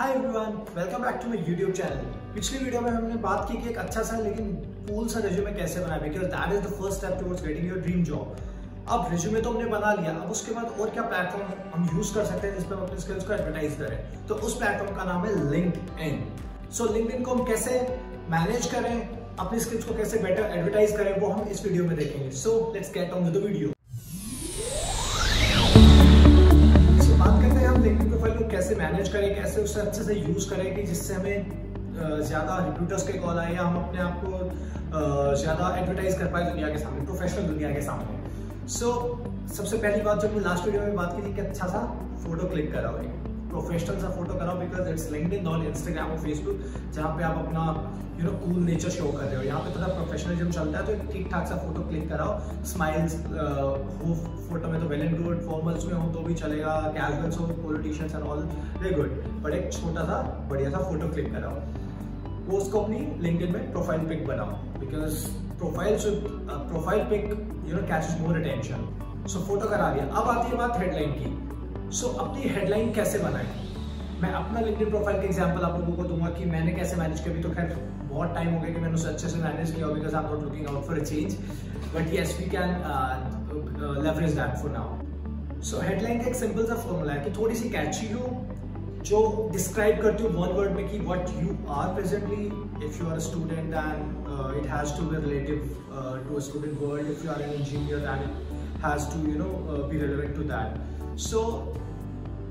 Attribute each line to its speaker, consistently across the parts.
Speaker 1: Hi everyone welcome back to my YouTube channel पिछली video में हमने बात की कि एक अच्छा सा लेकिन कूल सा रेज्यूमे कैसे बनाए because that is the first step towards getting your dream job अब रेज्यूमे तो हमने बना लिया, अब उसके बाद और क्या प्लेटफॉर्म हम यूज़ कर सकते हैं जिसपे हम अपने स्किल्स को एडवर्टाइज करें? तो उस प्लेटफॉर्म का नाम है लिंक इन सो लिंक्ड को हम कैसे मैनेज करें, अपनी स्किल्स को कैसे बेटर एडवर्टाइज करें, वो हम इस वीडियो में देखेंगे. So let's get on with the video manage करें कैसे उसे अच्छे से यूज़ करें कि जिससे हमें ज़्यादा रिक्रूटर्स के कॉल आए या हम अपने आप को ज़्यादा एडवर्टाइज कर पाए दुनिया के सामने प्रोफेशनल दुनिया के सामने। सो so, सबसे पहली बात जो लास्ट वीडियो में बात की थी कि अच्छा सा फ़ोटो क्लिक कराओ प्रोफेशनल सा फ़ोटो कराओ because it's LinkedIn on Instagram और फेसबुक जहाँ पे आप अपना you know cool nature show कर रहे हो। यहाँ पे थोड़ा प्रोफेशनलिज्म चलता है तो ठीक ठाक सा फ़ोटो क्लिक कराओ। स्माइल्स हो फ़ोटो में तो वेल एंड गुड फॉर्मल्स में हो तो भी चलेगा कैजुअल्स हो polo T shirts and all very good but एक छोटा सा, बढ़िया सा फ़ोटो क्लिक कराओ। वो उसको अपनी लिंक्डइन में प्रोफ़ाइल पिक बनाओ because profile profile pic you know catches more attention so photo करा दिया। अब आती है बात हेडलाइन की। सो so, अपनी हेडलाइन कैसे बनाएँ? मैं अपना लिंक्डइन प्रोफ़ाइल का एग्जांपल आप लोगों को दूँगा कि मैंने कैसे मैनेज किया। तो खैर बहुत टाइम हो गया कि मैंने उसे अच्छे से मैनेज किया because I am not looking out for a change but yes we can leverage that for now so headline का एक सिंपल सा फॉर्मूला है कि थोड़ी सी कैची हो जो डिस्क्राइब करती हूँ वन वर्ड में कि what you are presently if you are a student and it has to be relative to a student world if you are an engineer it has to you know be relevant to that so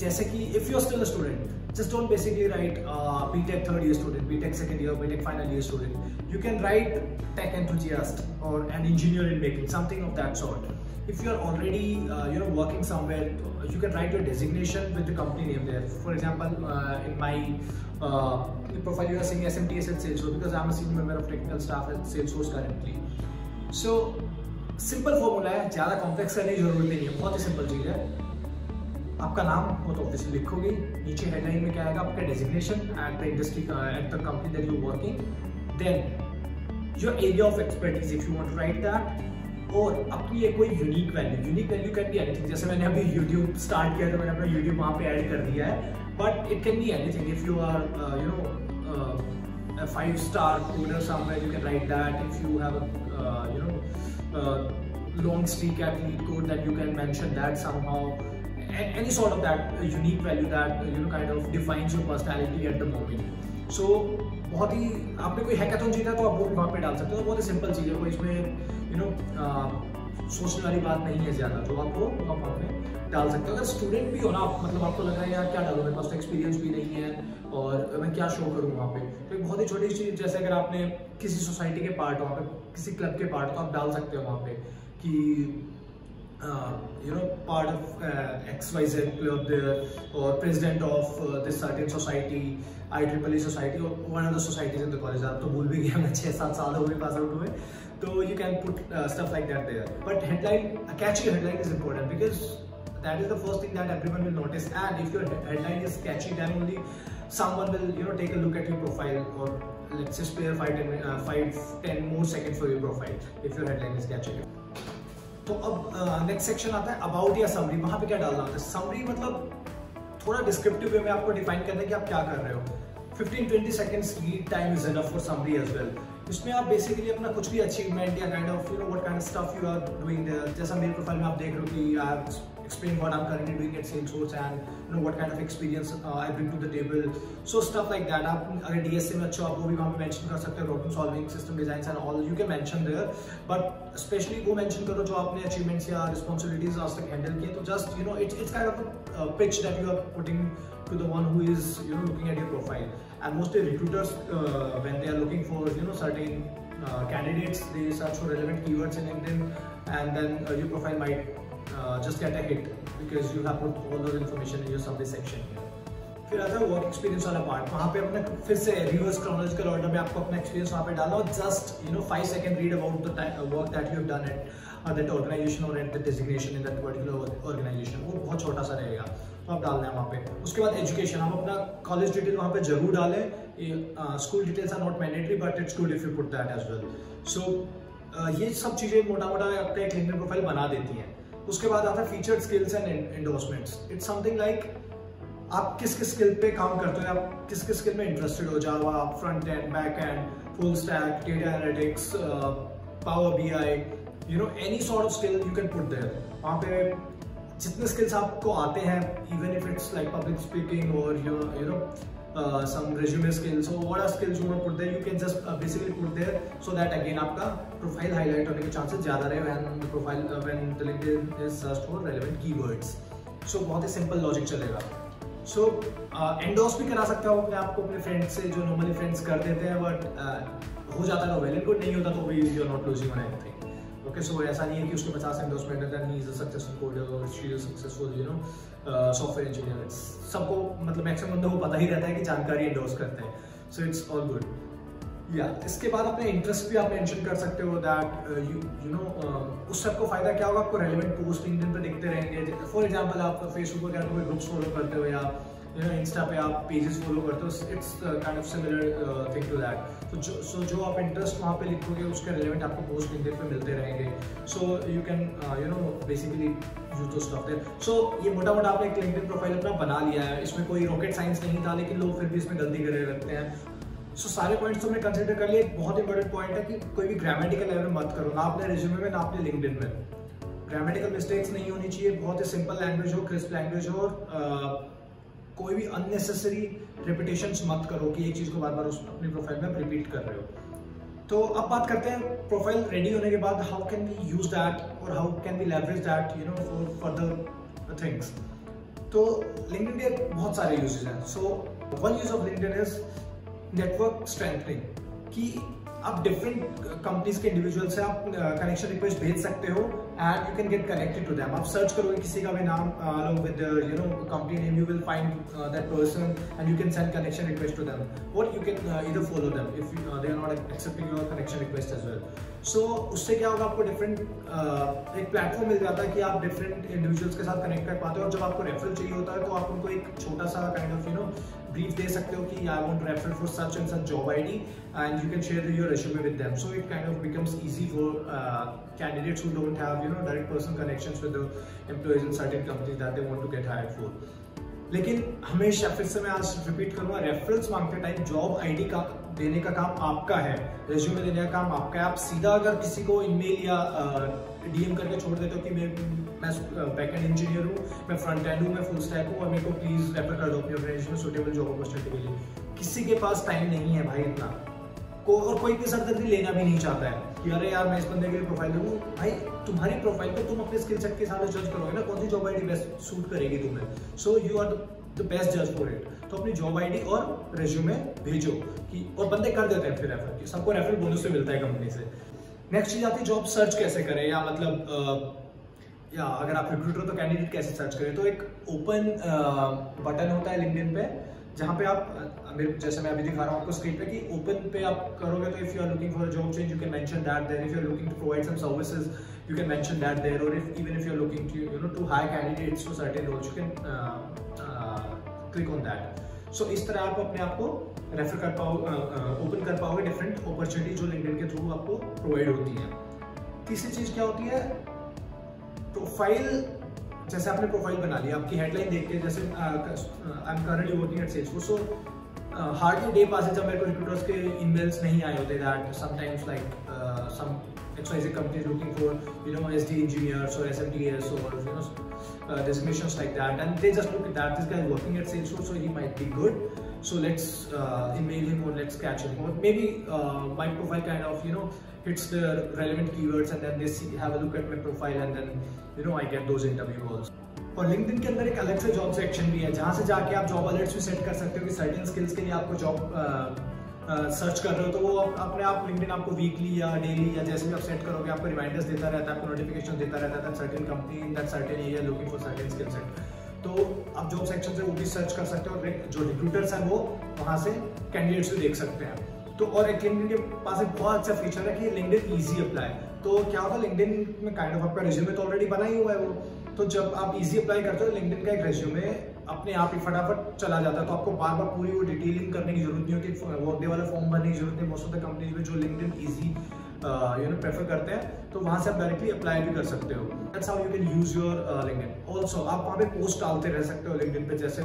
Speaker 1: जैसे कि if you are still student just don't basically write B tech third year student B tech second year B tech final year student you can write tech and enthusiast और an engineer in making something of that sort if you are already you know working somewhere you can write your designation with company name there for example in my profile you are seeing S M T S in sales because I am senior member of technical staff and Salesforce currently so simple formula है, ज़्यादा complex करने की ज़रूरत नहीं है, बहुत ही simple चीज़ है। आपका नाम वो तो ऑब्वियसली लिखोगे, नीचे हेडलाइन में क्या आएगा, आपका designation at the industry at the company that you working then your area of expertise if you want to write that और अपनी एक कोई unique value unique value can be anything जैसे मैंने अभी यूट्यूब स्टार्ट किया तो मैंने अपना यूट्यूब वहाँ पे ऐड कर दिया है. But it can be anything if you are you know five star coder somewhere you can write that if you have you know long streak at lead code that you any sort of that unique value that you know, kind of defines your personality at the moment. So, बहुत ही, आपने कोई hackathon जीता तो आप वो भी वहाँ पे डाल सकते हो। बहुत ही सिंपल चीज़ है, कोई इसमें यू नो सोचने वाली बात नहीं है ज़्यादा। तो आप वो आप वहाँ पे डाल सकते हो। अगर स्टूडेंट भी हो ना मतलब आपको लग रहा है यार, क्या डालूँ? मेरे पास तो एक्सपीरियंस भी नहीं है, और मैं क्या शो करूँ वहाँ पे? तो एक बहुत ही छोटी सी चीज़ जैसे अगर आपने किसी सोसाइटी के पार्ट वहाँ पे किसी क्लब के पार्ट तो आप डाल सकते हो वहाँ पे कि uh, you know, part of uh, XYZ club there, or president of uh, this certain society, IEEE society, or one of the societies in the college. आप तो भूल भी गया मैं छः सात साल हो गए पास आउट हुए तो you can put uh, stuff like that there. But headline, a catchy headline is important because that is the first thing that everyone will notice. And if your headline is catchy, then only someone will you know take a look at your profile or let's say spare five ten, uh, five ten more seconds for your profile if your headline is catchy. तो अब next section आता है about या summary वहाँ पे क्या डालना होता है? समरी मतलब थोड़ा डिस्क्रिप्टिव वे में आपको डिफाइन करना है कि आप क्या कर रहे हो। 15-20 सेकंड्स की time is enough for summary as well इसमें आप बेसिकली अपना कुछ भी अचीवमेंट या kind of you know what kind of stuff you are doing जैसा मेरे प्रोफ़ाइल में आप देख रहे हो कि आई explain what I'm currently doing at Salesforce and you know what kind of experience uh, I bring to the table. So stuff like that. आप अगर DSA में अच्छा आप वो भी वहाँ पे mention कर सकते हो problem solving, system designs and all you can mention there. But especially वो mention करो जो आपने achievements या responsibilities आज तक handle किए तो just you know it's it's kind of a uh, pitch that you are putting to the one who is you know looking at your profile. And mostly recruiters uh, when they are looking for you know certain uh, candidates they search for relevant keywords in LinkedIn and then uh, your profile might uh, just get a hit because you have put all those information in your summary section फिर आता है work experience वाला part वहाँ पे अपने फिर से reverse chronological order में आपको अपना एक्सपीरियंस वहाँ पे डालो just you know five second read about the work that you have done at that organization और at the designation in that particular organization वो बहुत छोटा सा रहेगा। तो आप डाल दें वहाँ पे। उसके बाद एजुकेशन हम अपना कॉलेज डिटेल वहाँ पे ज़रूर डालें। School details are not mandatory but it's good if you put that as well so ये सब चीज़ें मोटा मोटा आपका एक लिंक्डइन प्रोफ़ाइल बना देती हैं। उसके बाद आता है featured skills and endorsements it's something like आप किस किस स्किल पे काम करते हो, आप किस किस स्किल में इंटरेस्टेड हो? Java front end back end full stack data analytics power B I you know any sort of skill you can put there वहाँ पे जितने स्किल्स आपको आते हैं even if it's like public speaking और you know uh, some resume skills so what are skills you want to put there you can just uh, basically put there so that again आपका profile highlight होने के chances ज़्यादा रहे when the profile uh, when the LinkedIn is searched for relevant keywords so बहुत ही simple logic चलेगा एंडोस uh, भी करा सकते हो अपने आप को अपने फ्रेंड्स से जो नॉर्मली फ्रेंड्स कर देते हैं बट uh, हो जाता है वेल एंड गुड नहीं होता तो भी you are not losing on anything okay so ऐसा नहीं है कि उसके 50 एंडोर्समेंट है then he is a successful coder और she is successful you know software engineer सबको मतलब मैक्सिमम बंदों को पता ही रहता है कि जानकारी एंडोर्स करते हैं। सो इट्स ऑल गुड या इसके बाद अपने इंटरेस्ट भी आप मेंशन कर सकते हो दैट यू यू नो उस सबको फ़ायदा क्या होगा? आपको रेलिवेंट पोस्ट लिंक्डइन पर देखते रहेंगे। फॉर एग्जांपल आप फेसबुक वगैरह कोई ग्रुप्स फॉलो करते हो या यू इंस्टा पे आप पेजेस फॉलो करते हो it's kind of similar thing to that तो जो सो जो आप इंटरेस्ट वहाँ पे लिखोगे उसके रिलेवेंट आपको पोस्ट लिंक्डइन पे मिलते रहेंगे। So you can you know basically use दो स्टफ़ देयर सो ये मोटा मोटा आपने एक लिंक्डइन प्रोफ़ाइल अपना बना लिया है। इसमें कोई रॉकेट साइंस नहीं था लेकिन लोग फिर भी इसमें गलती करे रखते हैं। सो so, सारे पॉइंट्स तो हमने कंसिडर कर लिए। एक बहुत इंपॉर्टेंट पॉइंट है कि कोई भी ग्रामेटिकल एरर मत करो। ना अपने रिज्यूमे में ना अपने लिंक्डइन में। ग्रामेटिकल मिस्टेक्स नहीं होनी चाहिए। बहुत ही सिंपल लैंग्वेज हो क्रिस्प लैंग्वेज हो और कोई भी अननेसेसरी रिपीटेशन मत करो कि एक चीज़ को बार बार उस अपनी प्रोफ़ाइल में रिपीट कर रहे हो। तो अब बात करते हैं प्रोफ़ाइल रेडी होने के बाद how can we use that और how can we leverage that you know for further things तो लिंक्डइन के बहुत सारे यूजेज हैं। So one use of LinkedIn is network strengthening कि आप डिफरेंट कंपनीज़ के इंडिविजुअल से आप uh, कनेक्शन रिक्वेस्ट भेज सकते हो and you can get connected to them आप सर्च करोगे किसी का भी नाम with you know company name you will find that person and you can send connection request to them और you can either follow them if they are not accepting your connection request as well so उससे क्या होगा आपको different uh, एक platform मिल जाता है कि आप डिफरेंट इंडिविजुअल्स के साथ कनेक्ट कर पाते हो और जब आपको रेफरल चाहिए होता है तो आप उनको एक छोटा सा kind of you know brief दे सकते हो कि I want to refer for such and such job ID and you can share your resume with them so it kind of becomes easy for candidates who don't have you know direct personal connections with the employees in certain companies that they want to get hired for लेकिन हमेशा फिर से मैं आज repeat करूँगा reference मांगते time job ID का, देने का काम आपका है। रेज्यूमे देने का काम आपका है। आप सीधा अगर किसी को ईमेल या डीएम करके छोड़ देते हो कि मैं मैं बैकएंड इंजीनियर हूँ, मैं फ्रंट एंड हूँ, मैं फुल स्टैक हूँ और मेरे को प्लीज़ रेफर कर दो अपने सुटेबल जॉब अपॉर्चुनिटी के लिए। किसी के पास टाइम नहीं है भाई इतना। को और कोई भी सरदर्दी लेना भी नहीं चाहता है कि अरे यार, मैं इस बंदे के लिए प्रोफ़ाइल दूँ भाई, तुम्हारी प्रोफ़ाइल पे तुम अपने स्किल सेट के साथ जज करोगे ना, कौन सी जॉब आईडी बेस्ट सूट करेगी तुम्हें? So you are the best जज फॉर इट तो अपनी जॉब आईडी और रेज्यूमे भेजो कि, और बंदे कर देते हैं फिर रेफर कि सबको रेफर बोनस से मिलता है कंपनी से। नेक्स्ट चीज़ आती है जॉब सर्च कैसे करें? या मतलब या अगर आप रिक्रूटर तो कैंडिडेट कैसे सर्च करें? तो एक ओपन बटन होता है लिंक्डइन पे जहाँ पे आप मेरे जैसे मैं अभी दिखा रहा हूँ आपको स्क्रीन पे कि ओपन पे आप करोगे तो if you are looking for job change you can mention that there if you are looking to provide some services you can mention that there और if even if you are looking to you know to hire candidates for certain roles you can click on that so इस तरह आप अपने आप को refer कर पाओ open कर पाओगे डिफरेंट अपॉर्चुनिटी जो लिंक्डइन के थ्रू आपको प्रोवाइड होती है। तीसरी चीज़ क्या होती है? प्रोफ़ाइल जैसे आपने प्रोफ़ाइल बना लिया आपकी हेडलाइन देख के जैसे I am currently working at Salesforce so hardly day pass जब मेरे को रिक्रूटर्स के ईमेल्स नहीं आए होते that sometimes like some XYZ company is looking for you know SD engineers or SMTS or you know uh, designations like that and they just look at that this guy is working at Salesforce so he might be good so let's uh, email him or let's catch him or maybe uh, my profile kind of you know hits the relevant keywords and then they see have a look at my profile and then you know I get those interview calls. और LinkedIn के अंदर एक अलग से job section भी है जहाँ से जाके आप जॉब अलर्ट्स भी सेट कर सकते हो कि सर्टेन स्किल्स के लिए आपको जॉब सर्च कर रहे हो तो वो अपने आप लिंक्डइन आपको वीकली या डेली या जैसे भी आप सेट करोगे, आपको रिमाइंडर्स देता रहता है, आपको नोटिफिकेशन देता रहता है certain company that certain area looking for certain skill set तो आप जॉब सेक्शन से वो भी सर्च कर सकते हो, और जो रिक्रूटर्स हैं वो वहाँ से कैंडिडेट्स भी देख सकते हैं. तो और एक लिंक्डइन के पास एक बहुत अच्छा फीचर है कि लिंक्डइन इजी अप्लाई तो क्या होगा लिंक्डइन में काइंड ऑफ़ आपका रिज्यूमे तो ऑलरेडी बना ही हुआ है वो. तो जब आप इजी अप्लाई करते हो लिंक्डइन का एक रेज्यूमे अपने आप ही फटाफट चला जाता है। तो आपको बार बार पूरी वो डिटेलिंग करने की ज़रूरत नहीं होती। वर्कडे वाला फॉर्म भरने की ज़रूरत नहीं। मोस्ट ऑफ़ द कंपनीज़ में जो LinkedIn easy you know prefer करते हैं तो वहाँ से आप डायरेक्टली अप्लाई भी कर सकते हो। That's how you can use your LinkedIn also आप वहाँ पे पोस्ट डालते रह सकते हो लिंक्डइन पे, जैसे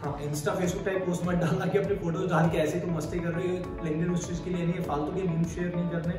Speaker 1: हाँ इंस्टा फेसबुक टाइप पोस्ट मत डालना कि अपनी फ़ोटोज़ डाल के ऐसे तो मस्ती कर रही है लिंक्डइन उस चीज़ के लिए नहीं है, फालतू के मीम शेयर नहीं करने।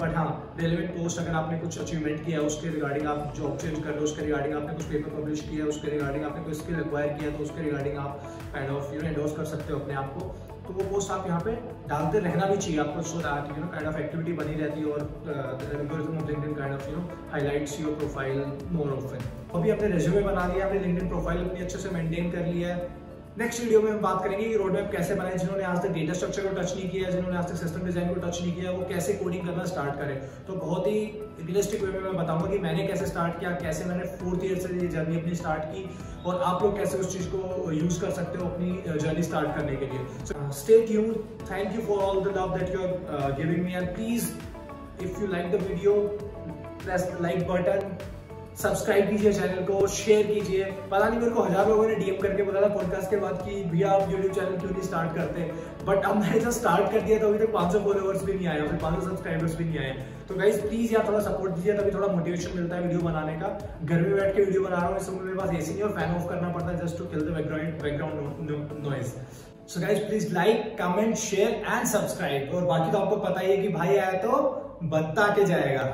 Speaker 1: बट हाँ रेलिवेंट पोस्ट अगर आपने कुछ अचीवमेंट किया है उसके रिगार्डिंग आप जॉब चेंज कर रहे हो, उसके रिगार्डिंग आपने कुछ पेपर पब्लिश किया है उसके रिगार्डिंग आपने कोई स्किल एक्वायर किया तो उसके रिगार्डिंग आप kind of you know endorse कर सकते हो अपने आप को। तो वो पोस्ट आप यहाँ पे डालते रहना भी चाहिए आपको so that you know kind of activity बनी रहती है और kind of you know highlights your profile more often अभी अपने रेज्यूमे बना लिया, आपने लिंक्डइन प्रोफ़ाइल अपनी अच्छे से मेंटेन कर लिया है नेक्स्ट वीडियो में हम बात करेंगे कि रोड मैप कैसे बनाए, जिन्होंने आज तक डेटा स्ट्रक्चर को टच नहीं किया, जिन्होंने आज तक सिस्टम डिज़ाइन को टच नहीं किया, वो कैसे कोडिंग करना स्टार्ट करें। तो बहुत ही रियलिस्टिक वे में मैं बताऊँगा कि मैंने कैसे स्टार्ट किया, कैसे मैंने फोर्थ ईयर से ये जर्नी अपनी स्टार्ट की, और आप लोग कैसे उस चीज़ को यूज़ कर सकते हो अपनी जर्नी स्टार्ट करने के लिए। Stay tune thank you for all the love that you are giving me and please if you like the video press like button subscribe कीजिए चैनल को शेयर कीजिए। पता नहीं मेरे को हज़ार लोगों ने डीएम करके बोला था पॉडकास्ट के बाद कि भैया आप यूट्यूब चैनल क्यों नहीं स्टार्ट करते बट अब मैंने जब स्टार्ट कर दिया तो अभी तक 500 फॉलोअर्स भी नहीं आए फिर 500 सब्सक्राइबर्स भी नहीं आए। तो गाइज़ प्लीज़ यार थोड़ा सपोर्ट दीजिए, तभी थोड़ा मोटिवेशन मिलता है वीडियो बनाने का। घर में बैठ के वीडियो बना रहा हूँ, इस समय मेरे पास एसी नहीं और फ़ैन ऑफ़ करना पड़ता है just to kill the background background noise so guys please like comment share and subscribe और बाकी तो आपको पता ही है कि भाई आया तो बत्ता के जाएगा।